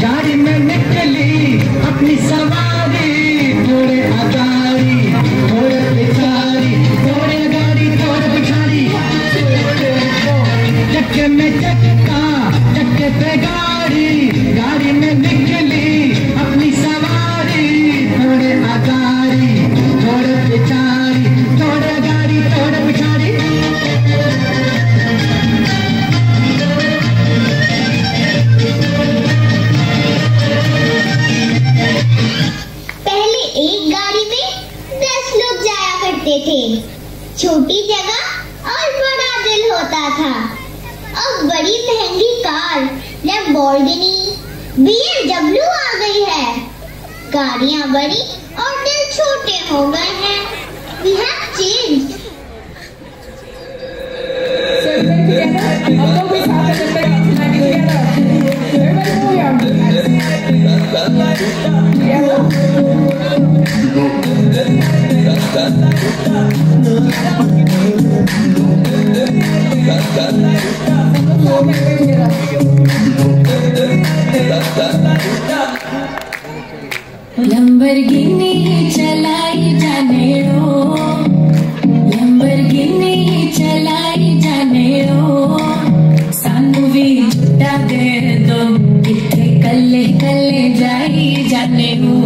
गाड़ी में निकली, अपनी सवारी, थोड़े गाड़ी, थोड़े चक्के में चक्का, चक्के पे गाड़ी गाड़ी में निकली। थे। छोटी जगह और बड़ा दिल होता था। अब बड़ी महँगी कार लैम्बोर्गिनी बीएमडब्ल्यू आ गई है। गाड़ियाँ बड़ी और दिल छोटे हो गए हैं. So together, लंबरगिनी चलाई जाने रो। चलाई जाने रो। सानू भी दे किथे कल्ले कल्ले जाई जाने हो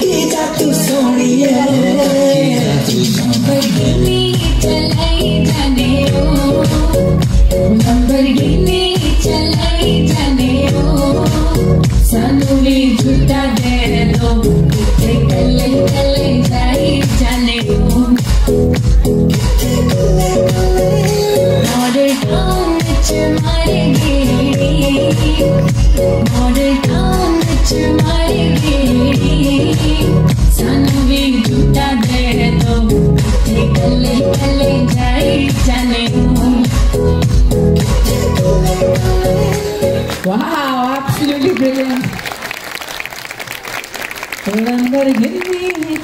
Get out too soon, yeah. सानू भी झूठा दे दो। कितने कले कले जाई जाने दो। मॉडल टाउन विच मारे गेड़ी मॉडल टाउन विच मारे गेड़ी सानू भी झूठा दे दो। कितने कले कले जाई जाने दो। Wow! Absolutely brilliant. Remember, give me